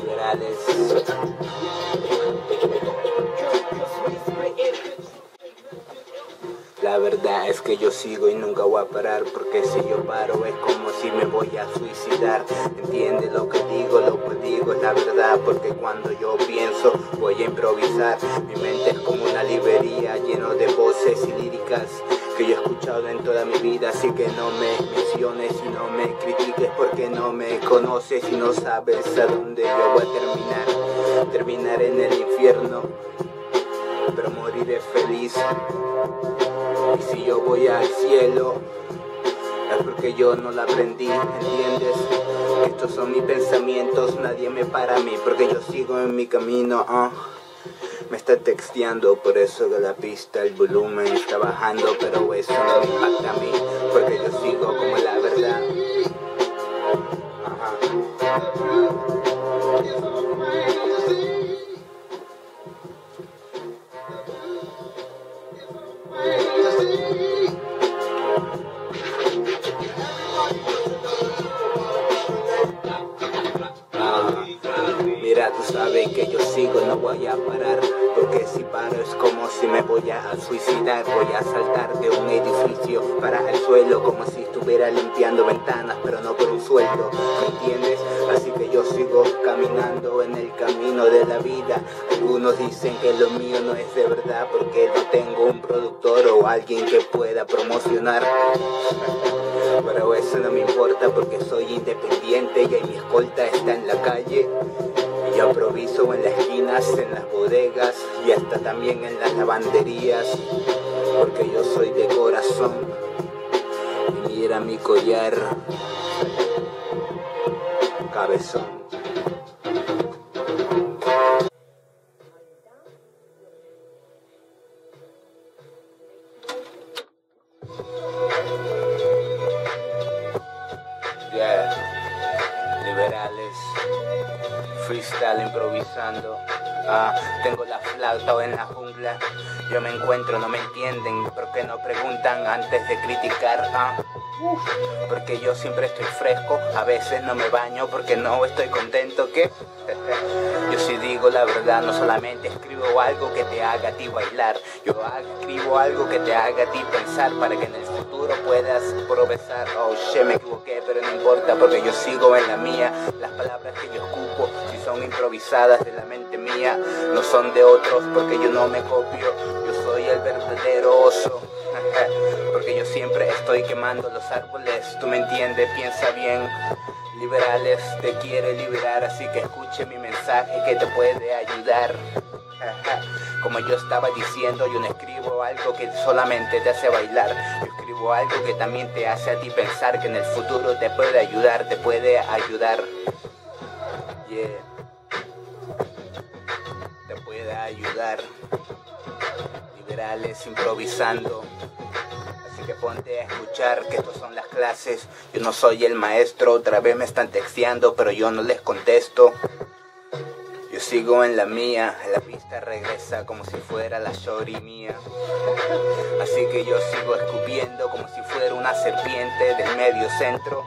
liberales. La verdad es que yo sigo y nunca voy a parar porque si yo paro es como si me voy a suicidar. Entiende lo que digo, lo que digo es la verdad porque cuando yo pienso voy a improvisar. Mi mente es como una librería lleno de voces y líricas que yo he escuchado en toda mi vida, así que no me menciones y no me critiques porque no me conoces y no sabes a dónde yo voy a terminar. Terminar en el infierno, pero moriré feliz. Y si yo voy al cielo, es porque yo no la aprendí, ¿entiendes? Estos son mis pensamientos, nadie me para a mí, porque yo sigo en mi camino. ah. Me está texteando, por eso de la pista el volumen está bajando, pero eso no me impacta a mí, porque yo sigo como la verdad. Mira, tú sabes que yo sigo, no voy a parar, porque si paro es como si me voy a suicidar, voy a saltar de un edificio para el suelo, como si estuviera limpiando ventanas, pero no por un sueldo, ¿me entiendes? Así que yo sigo caminando en el camino de la vida. Algunos dicen que lo mío no es de verdad, porque no tengo un productor o alguien que pueda promocionar. Pero eso no me importa porque soy independiente y mi escolta está en la calle. Yo improviso en las esquinas, en las bodegas y hasta también en las lavanderías. Porque yo soy de corazón. Y mira mi collar. Cabezón. Freestyle improvisando. Ah, tengo la flauta en la jungla. Yo me encuentro, no me entienden. ¿Por qué no preguntan antes de criticar? Ah, porque yo siempre estoy fresco. A veces no me baño porque no estoy contento. ¿Qué? Yo sí digo la verdad, no solamente escribo algo que te haga a ti bailar. Yo escribo algo que te haga a ti pensar para que en el futuro puedas progresar. Oh shit, me equivoqué, pero no importa porque yo sigo en la mía. Las palabras que yo escupo, si son improvisadas de la mente mía, no son de otros porque yo no me copio. Verdadero. Porque yo siempre estoy quemando los árboles, tú me entiendes, piensa bien. Liberales te quiere liberar, así que escuche mi mensaje que te puede ayudar. Como yo estaba diciendo, yo no escribo algo que solamente te hace bailar. Yo escribo algo que también te hace a ti pensar que en el futuro te puede ayudar, te puede ayudar. Yeah. Te puede ayudar. Improvisando. Así que ponte a escuchar que estas son las clases. Yo no soy el maestro, otra vez me están texteando, pero yo no les contesto. Yo sigo en la mía, la pista regresa como si fuera la shori mía. Así que yo sigo escupiendo como si fuera una serpiente del medio centro.